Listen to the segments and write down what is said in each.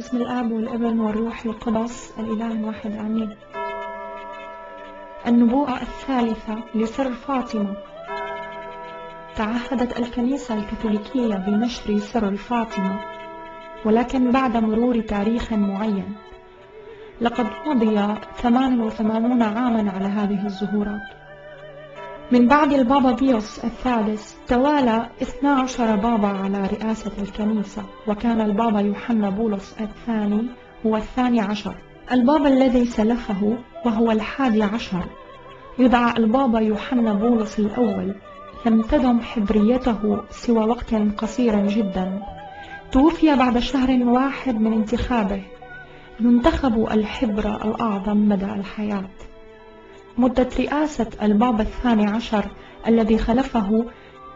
بسم الآب والابن والروح القدس الإله الواحد آمين. النبوءة الثالثة لسر فاطمة. تعهدت الكنيسة الكاثوليكية بنشر سر فاطمة ولكن بعد مرور تاريخ معين. لقد مضي 88 عاما على هذه الظهورات من بعد البابا بيوس الثالث توالى 12 بابا على رئاسة الكنيسة وكان البابا يوحنا بولس الثاني هو الثاني عشر. البابا الذي سلفه وهو الحادي عشر. يدعى البابا يوحنا بولس الأول لم تدم حبريته سوى وقت قصير جدا. توفي بعد شهر واحد من انتخابه. ينتخب الحبر الأعظم مدى الحياة. مدة رئاسة البابا الثاني عشر الذي خلفه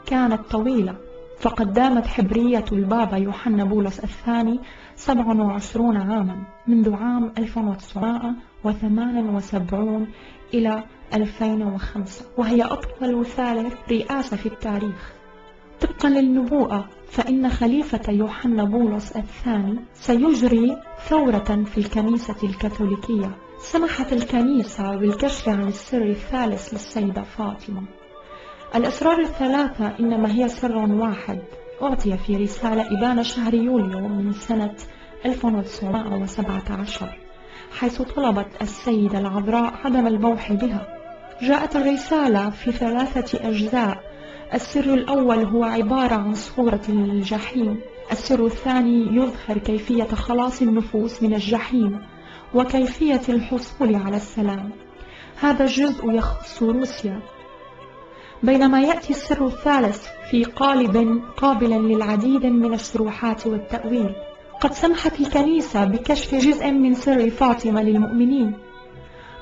كانت طويلة فقد دامت حبرية البابا يوحنا بولس الثاني 27 عاما منذ عام 1978 إلى 2005 وهي أطول ثالث رئاسة في التاريخ. طبقا للنبوءة فإن خليفة يوحنا بولس الثاني سيجري ثورة في الكنيسة الكاثوليكية. سمحت الكنيسة بالكشف عن السر الثالث للسيدة فاطمة. الأسرار الثلاثة إنما هي سر واحد أعطي في رسالة إبان شهر يوليو من سنة 1917 حيث طلبت السيدة العذراء عدم البوح بها. جاءت الرسالة في ثلاثة أجزاء. السر الأول هو عبارة عن صورة الجحيم السر الثاني يظهر كيفية خلاص النفوس من الجحيم. وكيفية الحصول على السلام. هذا الجزء يخص روسيا. بينما يأتي السر الثالث في قالب قابل للعديد من الشروحات والتأويل. قد سمحت الكنيسة بكشف جزء من سر فاطمة للمؤمنين.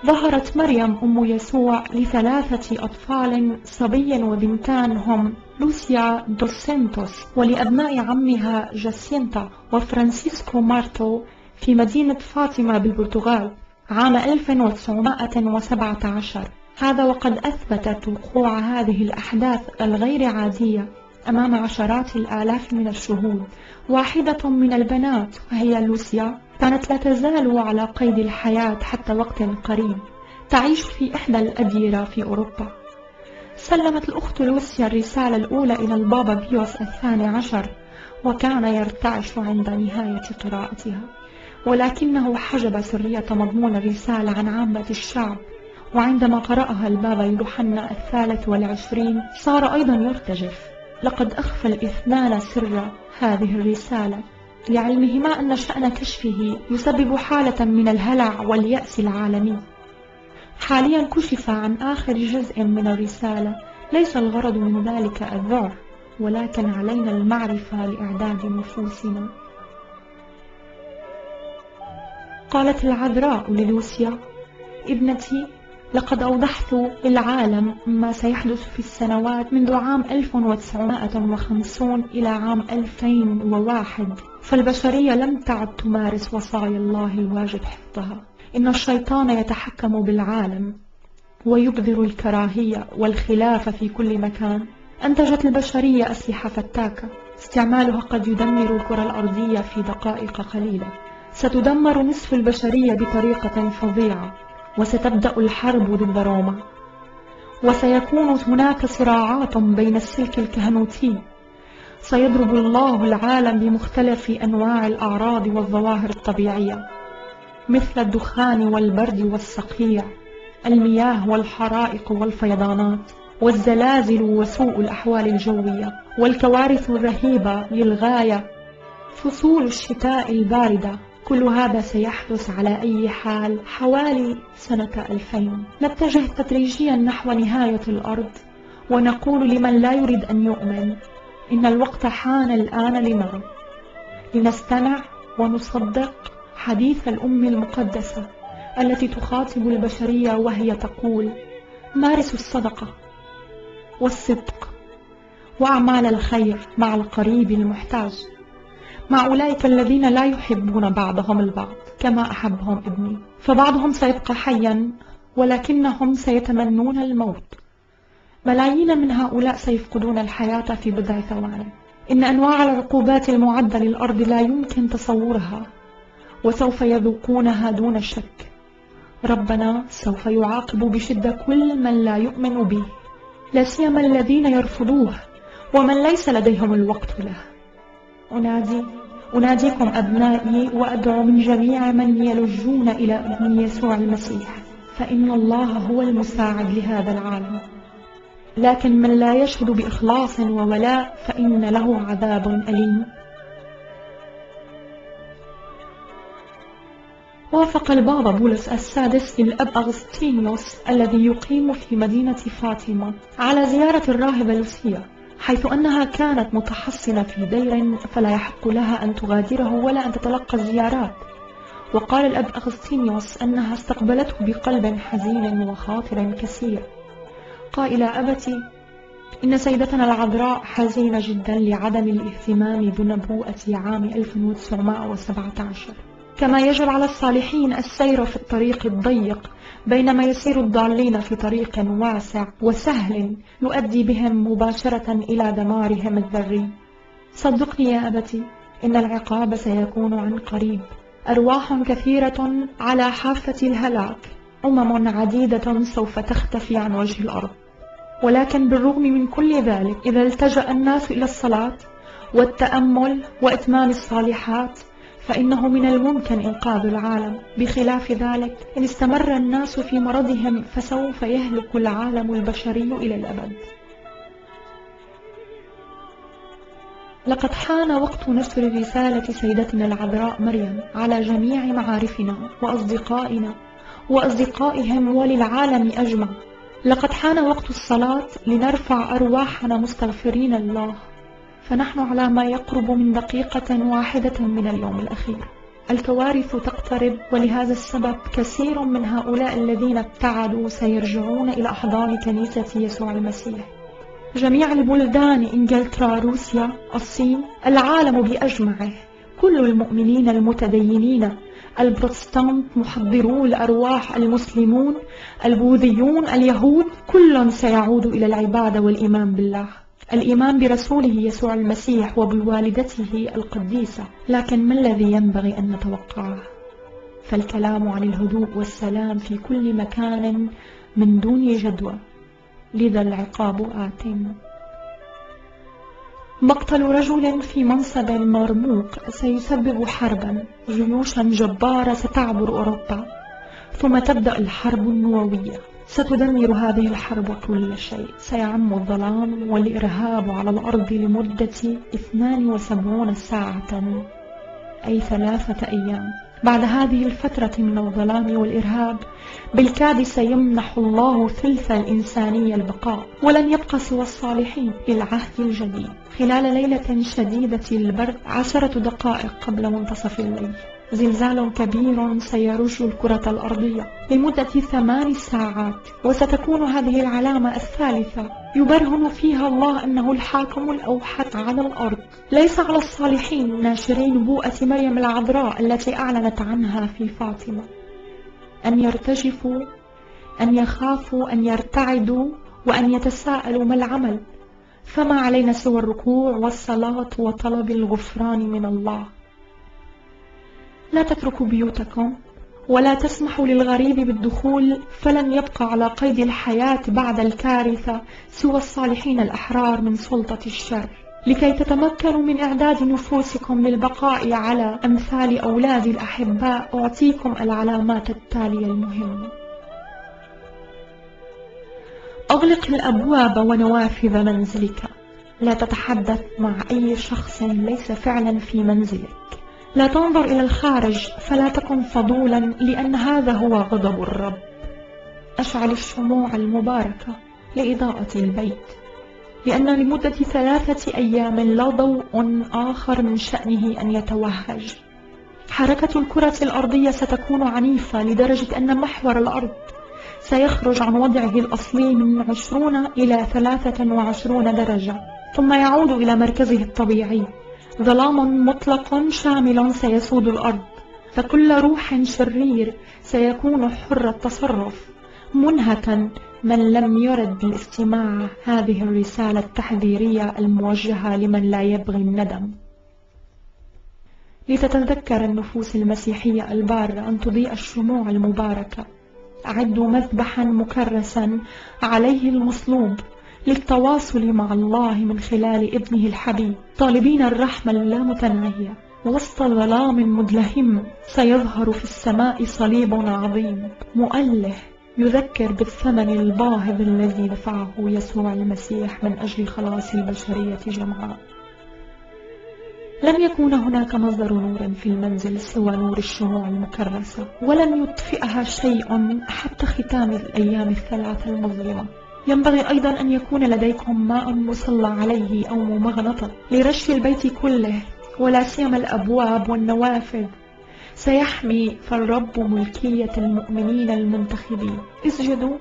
ظهرت مريم أم يسوع لثلاثة أطفال صبي وبنتان هم لوسيا دوسنتوس ولأبناء عمها جاسينتا وفرانسيسكو مارتو في مدينة فاطمة بالبرتغال عام 1917 هذا وقد أثبتت وقوع هذه الأحداث الغير عادية أمام عشرات الآلاف من الشهود. واحدة من البنات وهي لوسيا كانت لا تزال على قيد الحياة حتى وقت قريب. تعيش في إحدى الأديرة في أوروبا. سلمت الأخت لوسيا الرسالة الأولى إلى البابا بيوس الثاني عشر وكان يرتعش عند نهاية قراءتها. ولكنه حجب سرية مضمون الرسالة عن عامة الشعب. وعندما قرأها البابا يوحنا الثالث والعشرين صار أيضا يرتجف. لقد أخفى الإثنان سر هذه الرسالة. لعلمهما أن شأن كشفه يسبب حالة من الهلع واليأس العالمي. حاليا كشف عن آخر جزء من الرسالة. ليس الغرض من ذلك الذعر ولكن علينا المعرفة لإعداد نفوسنا. قالت العذراء للوسيا ابنتي لقد أوضحت للعالم ما سيحدث في السنوات منذ عام 1950 إلى عام 2001 فالبشرية لم تعد تمارس وصايا الله الواجب حفظها. إن الشيطان يتحكم بالعالم ويبذر الكراهية والخلاف في كل مكان. أنتجت البشرية أسلحة فتاكة. استعمالها قد يدمر الكرة الأرضية في دقائق قليلة. ستدمر نصف البشرية بطريقة فظيعة وستبدأ الحرب ضد روما. وسيكون هناك صراعات بين السلك الكهنوتي. سيضرب الله العالم بمختلف أنواع الأعراض والظواهر الطبيعية مثل الدخان والبرد والصقيع المياه والحرائق والفيضانات والزلازل وسوء الأحوال الجوية والكوارث الرهيبة للغاية. فصول الشتاء الباردة كل هذا سيحدث على أي حال حوالي سنة 2000 نتجه تدريجيا نحو نهاية الأرض ونقول لمن لا يريد أن يؤمن إن الوقت حان الآن لنرى لنستمع ونصدق حديث الأم المقدسة التي تخاطب البشرية وهي تقول مارسوا الصدقة والصدق وأعمال الخير مع القريب المحتاج. مع أولئك الذين لا يحبون بعضهم البعض كما أحبهم ابني. فبعضهم سيبقى حيا ولكنهم سيتمنون الموت. ملايين من هؤلاء سيفقدون الحياة في بضع ثواني. إن أنواع العقوبات المعدة للأرض لا يمكن تصورها وسوف يذوقونها دون شك. ربنا سوف يعاقب بشدة كل من لا يؤمن به لا سيما الذين يرفضوه ومن ليس لديهم الوقت له. أنادي أناديكم أبنائي وأدعو من جميع من يلجون إلى ابن يسوع المسيح فإن الله هو المساعد لهذا العالم. لكن من لا يشهد بإخلاص وولاء فإن له عذاب أليم. وافق البابا بولس السادس الأب أغسطينيوس الذي يقيم في مدينة فاطمة على زيارة الراهبة لوسيا. حيث أنها كانت متحصنة في دير فلا يحق لها أن تغادره ولا أن تتلقى الزيارات. وقال الأب أغسطينيوس أنها استقبلته بقلب حزين وخاطر كثير. قائلة أبتي إن سيدتنا العذراء حزينة جدا لعدم الاهتمام بنبوءة عام 1917 كما يجب على الصالحين السير في الطريق الضيق بينما يسير الضالين في طريق واسع وسهل يؤدي بهم مباشرة إلى دمارهم الذري. صدقني يا أبتي إن العقاب سيكون عن قريب. أرواح كثيرة على حافة الهلاك أمم عديدة سوف تختفي عن وجه الأرض. ولكن بالرغم من كل ذلك إذا التجأ الناس إلى الصلاة والتأمل وإتمام الصالحات فإنه من الممكن إنقاذ العالم. بخلاف ذلك إن استمر الناس في مرضهم فسوف يهلك العالم البشري إلى الأبد. لقد حان وقت نشر رسالة سيدتنا العذراء مريم على جميع معارفنا وأصدقائنا وأصدقائهم وللعالم أجمع. لقد حان وقت الصلاة لنرفع أرواحنا مستغفرين الله. فنحن على ما يقرب من دقيقة واحدة من اليوم الأخير. الكوارث تقترب ولهذا السبب كثير من هؤلاء الذين ابتعدوا سيرجعون إلى أحضان كنيسة يسوع المسيح. جميع البلدان إنجلترا روسيا الصين العالم بأجمعه كل المؤمنين المتدينين البروتستانت محضرو الأرواح المسلمون البوذيون اليهود كل سيعود إلى العبادة والإيمان بالله. الإيمان برسوله يسوع المسيح وبوالدته القديسة لكن ما الذي ينبغي أن نتوقعه؟ فالكلام عن الهدوء والسلام في كل مكان من دون جدوى. لذا العقاب آت مقتل رجل في منصب مرموق سيسبب حربا. جيوشا جبارة ستعبر أوروبا. ثم تبدأ الحرب النووية. ستدمر هذه الحرب كل شيء. سيعم الظلام والإرهاب على الأرض لمدة 72 ساعة أي ثلاثة أيام. بعد هذه الفترة من الظلام والإرهاب بالكاد سيمنح الله ثلث الإنسانية البقاء ولن يبقى سوى الصالحين للعهد الجديد. خلال ليلة شديدة البرد عشرة دقائق قبل منتصف الليل. زلزال كبير سيرج الكرة الأرضية لمدة ثمان ساعات وستكون هذه العلامة الثالثة. يبرهن فيها الله أنه الحاكم الأوحد على الأرض. ليس على الصالحين ناشري نبوءة مريم العذراء التي أعلنت عنها في فاطمة. أن يرتجفوا أن يخافوا أن يرتعدوا وأن يتساءلوا ما العمل. فما علينا سوى الركوع والصلاة وطلب الغفران من الله؟ لا تتركوا بيوتكم ولا تسمحوا للغريب بالدخول فلن يبقى على قيد الحياة بعد الكارثة سوى الصالحين الأحرار من سلطة الشر. لكي تتمكنوا من إعداد نفوسكم للبقاء على أمثال أولاد الأحباء أعطيكم العلامات التالية المهمة. أغلق الأبواب ونوافذ منزلك. لا تتحدث مع أي شخص ليس فعلا في منزلك. لا تنظر إلى الخارج فلا تكن فضولا لأن هذا هو غضب الرب. أشعل الشموع المباركة لإضاءة البيت. لأن لمدة ثلاثة أيام لا ضوء آخر من شأنه أن يتوهج. حركة الكرة الأرضية ستكون عنيفة لدرجة أن محور الأرض سيخرج عن وضعه الأصلي من عشرون إلى ثلاثة وعشرون درجة ثم يعود إلى مركزه الطبيعي. ظلام مطلق شامل سيسود الأرض فكل روح شرير سيكون حر التصرف. منهكا من لم يرد لاستماع هذه الرسالة التحذيرية الموجهة لمن لا يبغي الندم. لتتذكر النفوس المسيحية البارة أن تضيء الشموع المباركة. أعدوا مذبحا مكرسا عليه المصلوب. للتواصل مع الله من خلال ابنه الحبيب. طالبين الرحمة اللامتناهية وسط ظلام مدلهم سيظهر في السماء صليب عظيم. مؤله يذكر بالثمن الباهظ الذي دفعه يسوع المسيح من أجل خلاص البشرية جمعاء لم يكون هناك مصدر نور في المنزل سوى نور الشموع المكرسة ولن يطفئها شيء حتى ختام الأيام الثلاثة المظلمة ينبغي أيضا أن يكون لديكم ماء مصلى عليه أو ممغنطة لرش البيت كله ولا سيما الأبواب والنوافذ. سيحمي فالرب ملكية المؤمنين المنتخبين. اسجدوا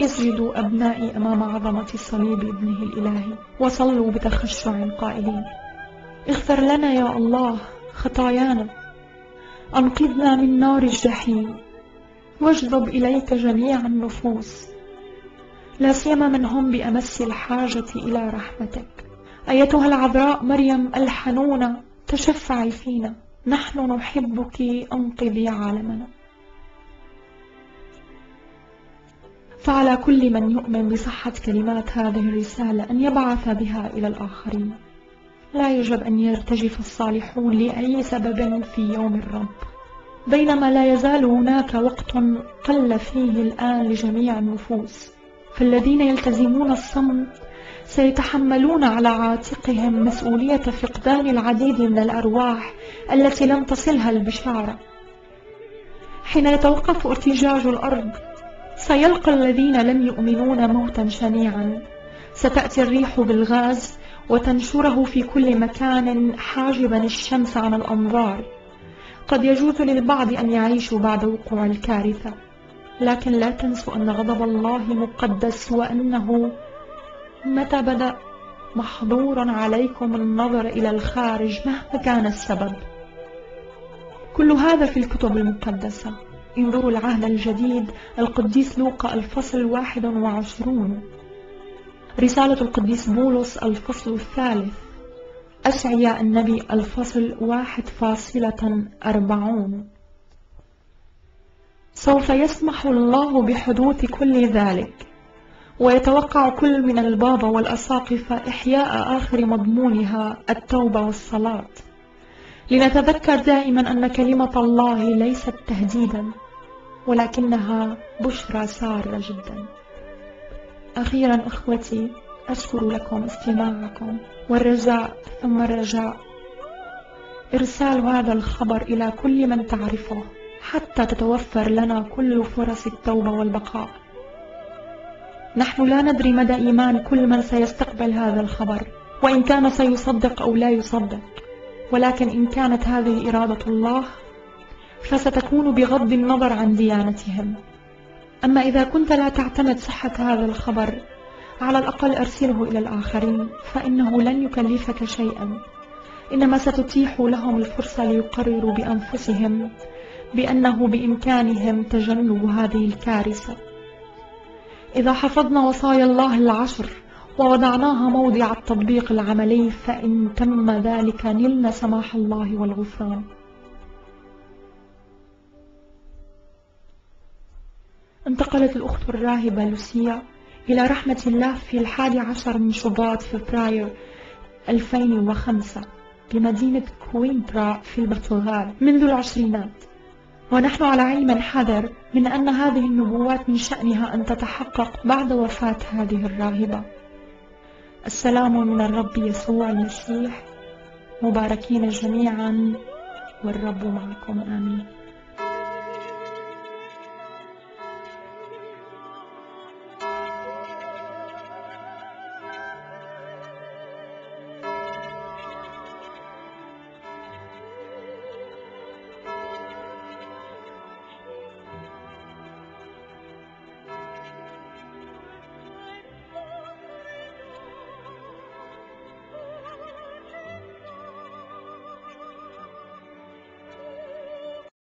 اسجدوا أبنائي أمام عظمة صليب ابنه الإلهي وصلوا بتخشع قائلين. اغفر لنا يا الله خطايانا. أنقذنا من نار الجحيم. واجذب إليك جميع النفوس. لا سيما من هم بأمس الحاجة إلى رحمتك. أيتها العذراء مريم الحنونة تشفعي فينا. نحن نحبك أنقذي عالمنا. فعلى كل من يؤمن بصحة كلمات هذه الرسالة أن يبعث بها إلى الآخرين. لا يجب أن يرتجف الصالحون لأي سبب في يوم الرب. بينما لا يزال هناك وقت قل فيه الآن لجميع النفوس. فالذين يلتزمون الصمت سيتحملون على عاتقهم مسؤولية فقدان العديد من الأرواح التي لم تصلها البشارة. حين يتوقف ارتجاج الأرض سيلقى الذين لم يؤمنون موتا شنيعا. ستأتي الريح بالغاز وتنشره في كل مكان حاجبا الشمس عن الأنظار. قد يجوز للبعض أن يعيشوا بعد وقوع الكارثة. لكن لا تنسوا أن غضب الله مقدس وأنه متى بدأ محظور عليكم النظر إلى الخارج مهما كان السبب. كل هذا في الكتب المقدسة. انظروا العهد الجديد القديس لوقا الفصل واحد وعشرون. رسالة القديس بولس الفصل الثالث. أشعياء النبي الفصل واحد فاصلة أربعون. سوف يسمح الله بحدوث كل ذلك ويتوقع كل من البابا والأساقفة إحياء آخر مضمونها التوبة والصلاة. لنتذكر دائما أن كلمة الله ليست تهديدا ولكنها بشرى سارة جدا. أخيرا أخوتي أشكر لكم استماعكم والرجاء ثم الرجاء. إرسال هذا الخبر إلى كل من تعرفه. حتى تتوفر لنا كل فرص التوبة والبقاء. نحن لا ندري مدى إيمان كل من سيستقبل هذا الخبر وإن كان سيصدق أو لا يصدق. ولكن إن كانت هذه إرادة الله فستكون بغض النظر عن ديانتهم. أما إذا كنت لا تعتمد صحة هذا الخبر على الأقل أرسله إلى الآخرين فإنه لن يكلفك شيئا. إنما ستتيح لهم الفرصة ليقرروا بأنفسهم بأنه بإمكانهم تجنب هذه الكارثة. إذا حفظنا وصايا الله العشر ووضعناها موضع التطبيق العملي فإن تم ذلك نلنا سماح الله والغفران. انتقلت الأخت الراهبة لوسيا إلى رحمة الله في الحادي عشر من شباط فبراير 2005 بمدينة كوينبرا في البرتغال منذ العشرينات. ونحن على علم حذر من أن هذه النبوات من شأنها أن تتحقق بعد وفاة هذه الراهبة. السلام من الرب يسوع المسيح. مباركين جميعا. والرب معكم. آمين.